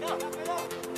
No, no, no.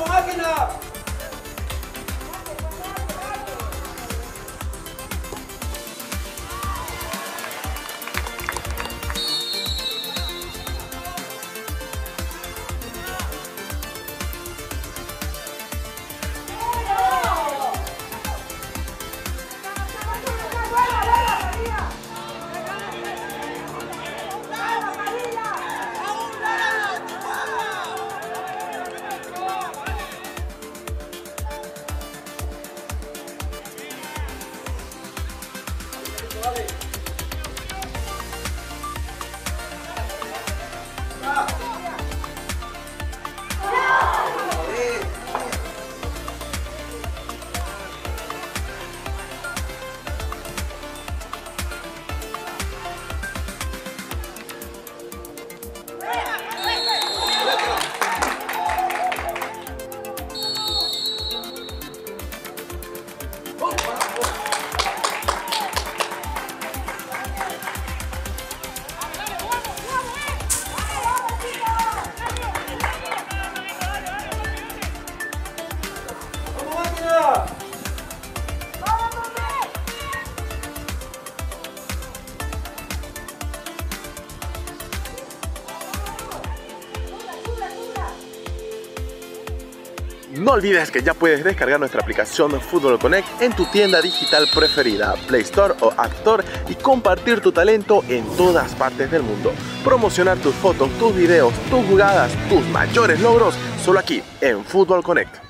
معاكنا Valeu. No olvides que ya puedes descargar nuestra aplicación Fútbol Connect en tu tienda digital preferida, Play Store o App Store y compartir tu talento en todas partes del mundo. Promocionar tus fotos, tus videos, tus jugadas, tus mayores logros, solo aquí en Fútbol Connect.